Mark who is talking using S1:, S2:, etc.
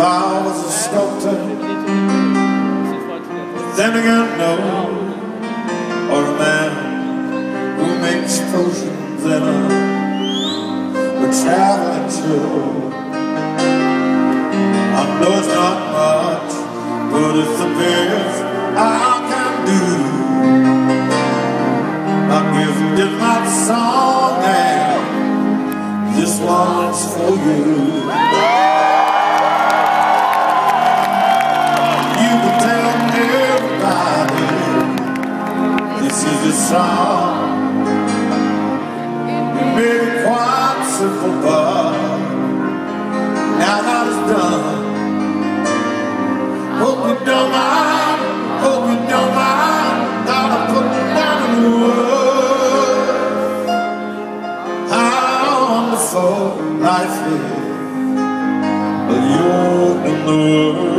S1: I was a sculptor, then again, no, or a man who makes potions in a, traveling show. I know it's not much, but it's the best I can do. I gifted my song, and this one's for you. You is a song. It quite simple, but now that it's done, hope you don't mind, hope you don't mind, gotta put it down in the words. How wonderful life is, but you're in the world.